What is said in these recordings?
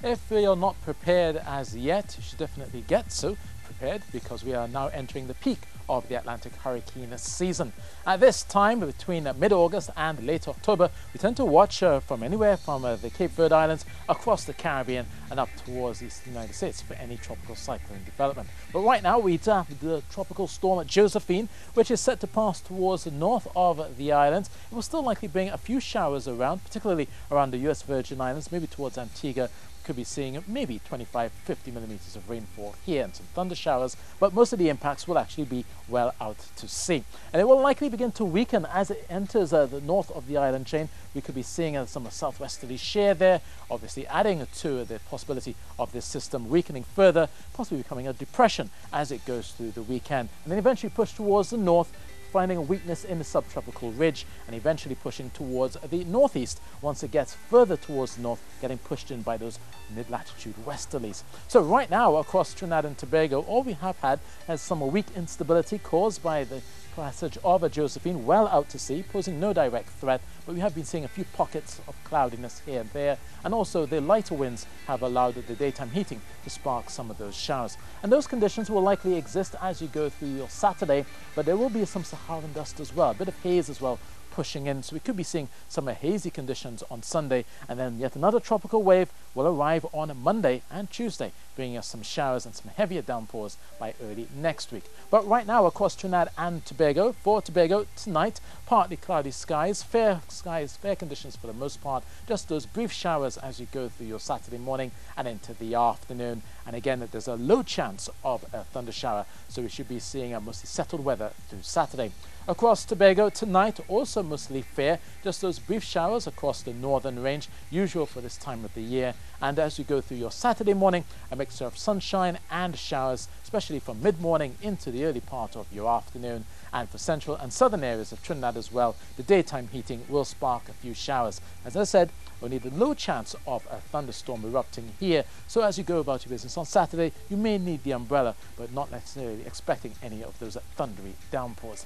If you're not prepared as yet, you should definitely get so prepared because we are now entering the peak of the Atlantic hurricane season. At this time, between mid-August and late October, we tend to watch uh, from anywhere from uh, the Cape Verde Islands across the Caribbean and up towards the United States for any tropical cyclone development. But right now, we have the tropical storm Josephine, which is set to pass towards the north of the islands. It will still likely bring a few showers around, particularly around the U.S. Virgin Islands, maybe towards Antigua, could be seeing maybe 25, 50 millimeters of rainfall here and some thunder showers, but most of the impacts will actually be well out to sea. And it will likely begin to weaken as it enters uh, the north of the island chain. We could be seeing uh, some southwesterly shear there, obviously adding to the possibility of this system weakening further, possibly becoming a depression as it goes through the weekend, and then eventually push towards the north finding a weakness in the subtropical ridge and eventually pushing towards the northeast once it gets further towards the north, getting pushed in by those mid-latitude westerlies. So right now across Trinidad and Tobago, all we have had is some weak instability caused by the passage of a Josephine well out to sea, posing no direct threat, but we have been seeing a few pockets of cloudiness here and there, and also the lighter winds have allowed the daytime heating to spark some of those showers. And those conditions will likely exist as you go through your Saturday, but there will be some Saharan dust as well, a bit of haze as well pushing in. So we could be seeing some hazy conditions on Sunday, and then yet another tropical wave will arrive on Monday and Tuesday, bringing us some showers and some heavier downpours by early next week. But right now across Trinidad and Tobago, for Tobago tonight, partly cloudy skies, fair skies, fair conditions for the most part, just those brief showers as you go through your Saturday morning and into the afternoon. And again, there's a low chance of a thunder shower, so we should be seeing a mostly settled weather through Saturday. Across Tobago tonight, also mostly fair, just those brief showers across the northern range, usual for this time of the year. And as you go through your Saturday morning, a mixture of sunshine and showers, especially from mid-morning into the early part of your afternoon. And for central and southern areas of Trinidad as well, the daytime heating will spark a few showers. As I said, only the low chance of a thunderstorm erupting here. So as you go about your business on Saturday, you may need the umbrella, but not necessarily expecting any of those thundery downpours.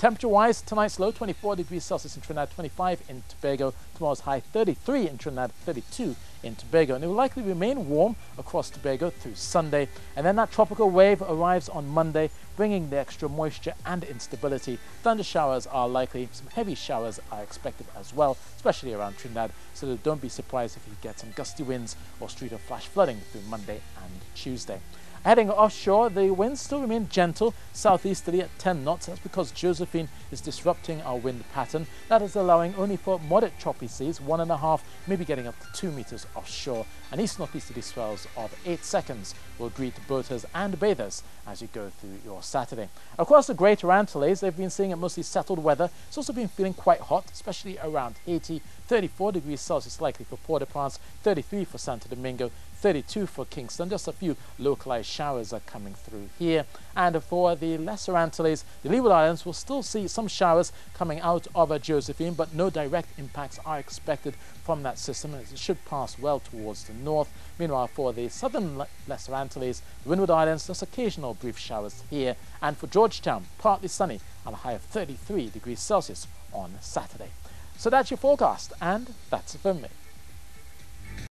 Temperature-wise, tonight's low 24 degrees Celsius in Trinidad, 25 in Tobago. Tomorrow's high 33 in Trinidad, 32 in Tobago. And it will likely remain warm across Tobago through Sunday. And then that tropical wave arrives on Monday, bringing the extra moisture and instability. Thunder showers are likely. Some heavy showers are expected as well, especially around Trinidad. So don't be surprised if you get some gusty winds or street or flash flooding through Monday and Tuesday. Heading offshore, the winds still remain gentle, southeasterly at 10 knots. That's because Josephine is disrupting our wind pattern. That is allowing only for moderate choppy seas, one and a half, maybe getting up to two meters offshore. And east-northeasterly swells of 8 seconds will greet boaters and bathers as you go through your Saturday. Across the Greater Antilles, they've been seeing a mostly settled weather. It's also been feeling quite hot, especially around Haiti. 34 degrees Celsius likely for Port-au-Prince, 33 for Santo Domingo, 32 for Kingston. Just a few localized showers are coming through here. And for the Lesser Antilles, the Leeward Islands will still see some showers coming out of a Josephine, but no direct impacts are expected from that system as it should pass well towards the north. Meanwhile, for the southern Lesser Antilles, Windward Islands, just occasional brief showers here. And for Georgetown, partly sunny and a high of 33 degrees Celsius on Saturday. So that's your forecast, and that's it for me.